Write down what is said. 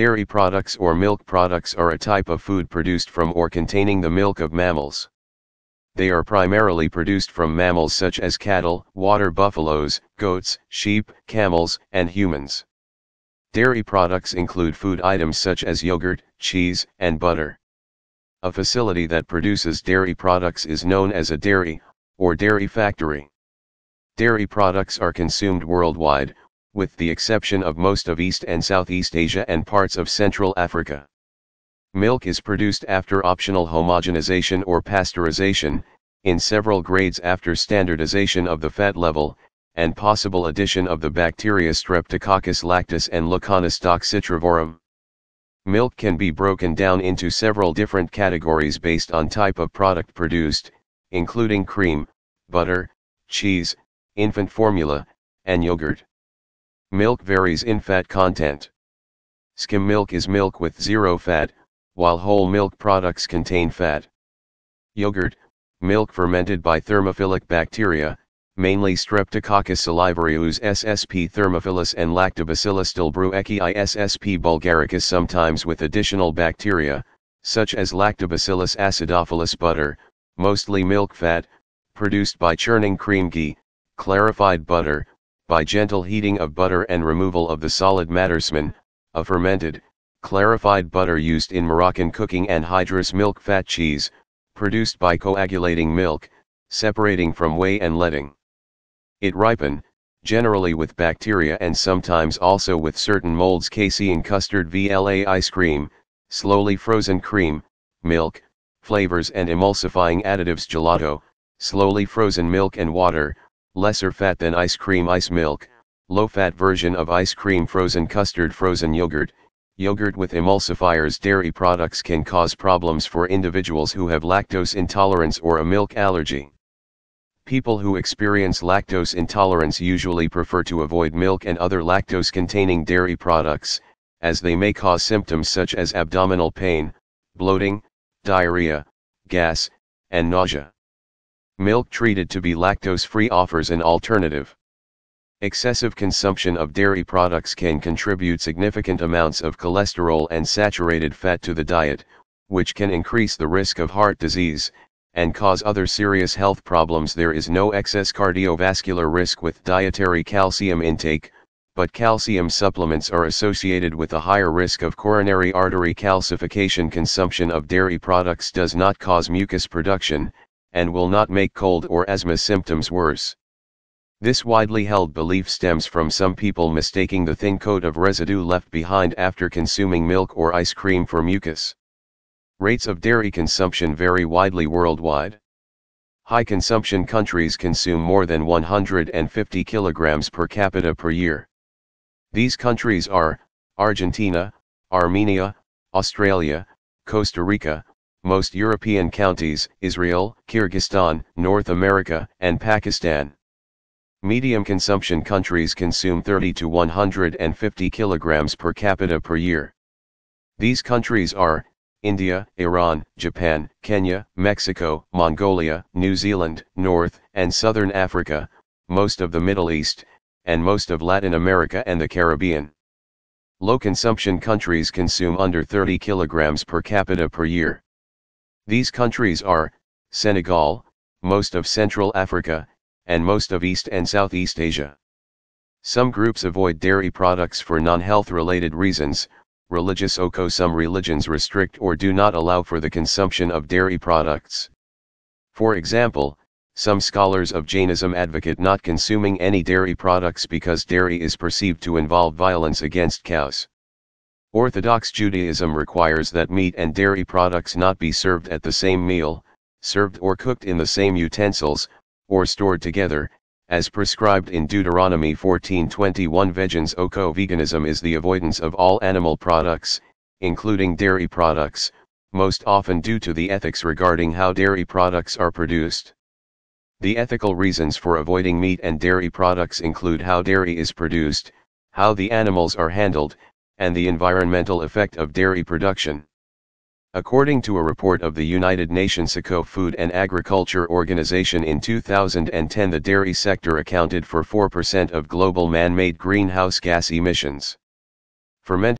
Dairy products or milk products are a type of food produced from or containing the milk of mammals. They are primarily produced from mammals such as cattle, water buffaloes, goats, sheep, camels, and humans. Dairy products include food items such as yogurt, cheese, and butter. A facility that produces dairy products is known as a dairy, or dairy factory. Dairy products are consumed worldwide, with the exception of most of East and Southeast Asia and parts of Central Africa. Milk is produced after optional homogenization or pasteurization, in several grades after standardization of the fat level, and possible addition of the bacteria Streptococcus lactis and Leuconostoc citrovorum. Milk can be broken down into several different categories based on type of product produced, including cream, butter, cheese, infant formula, and yogurt. Milk varies in fat content. Skim milk is milk with zero fat, while whole milk products contain fat. Yogurt, milk fermented by thermophilic bacteria, mainly Streptococcus salivarius SSP thermophilus and Lactobacillus delbrueckii SSP bulgaricus sometimes with additional bacteria, such as Lactobacillus acidophilus butter, mostly milk fat, produced by churning cream ghee, clarified butter, by gentle heating of butter and removal of the solid matter Smen, a fermented, clarified butter used in Moroccan cooking anhydrous milk fat cheese, produced by coagulating milk, separating from whey and letting it ripen, generally with bacteria and sometimes also with certain molds casein custard VLA ice cream, slowly frozen cream, milk, flavors and emulsifying additives gelato, slowly frozen milk and water, lesser fat than ice cream ice milk, low fat version of ice cream frozen custard frozen yogurt, yogurt with emulsifiers dairy products can cause problems for individuals who have lactose intolerance or a milk allergy. People who experience lactose intolerance usually prefer to avoid milk and other lactose-containing dairy products, as they may cause symptoms such as abdominal pain, bloating, diarrhea, gas, and nausea. Milk treated to be lactose-free offers an alternative. Excessive consumption of dairy products can contribute significant amounts of cholesterol and saturated fat to the diet, which can increase the risk of heart disease, and cause other serious health problems. There is no excess cardiovascular risk with dietary calcium intake, but calcium supplements are associated with a higher risk of coronary artery calcification. Consumption of dairy products does not cause mucus production, and will not make cold or asthma symptoms worse. This widely held belief stems from some people mistaking the thin coat of residue left behind after consuming milk or ice cream for mucus. Rates of dairy consumption vary widely worldwide. High consumption countries consume more than 150 kilograms per capita per year. These countries are Argentina, Armenia, Australia, Costa Rica, most European counties, Israel, Kyrgyzstan, North America, and Pakistan. Medium consumption countries consume 30 to 150 kilograms per capita per year. These countries are, India, Iran, Japan, Kenya, Mexico, Mongolia, New Zealand, North and Southern Africa, most of the Middle East, and most of Latin America and the Caribbean. Low consumption countries consume under 30 kilograms per capita per year. These countries are, Senegal, most of Central Africa, and most of East and Southeast Asia. Some groups avoid dairy products for non-health related reasons, religious oko some religions restrict or do not allow for the consumption of dairy products. For example, some scholars of Jainism advocate not consuming any dairy products because dairy is perceived to involve violence against cows. Orthodox Judaism requires that meat and dairy products not be served at the same meal, served or cooked in the same utensils, or stored together, as prescribed in Deuteronomy 14:21 Vegans Oko veganism is the avoidance of all animal products, including dairy products, most often due to the ethics regarding how dairy products are produced. The ethical reasons for avoiding meat and dairy products include how dairy is produced, how the animals are handled, and the environmental effect of dairy production. According to a report of the United Nations Food and Agriculture Organization in 2010 the dairy sector accounted for 4% of global man-made greenhouse gas emissions. Fermented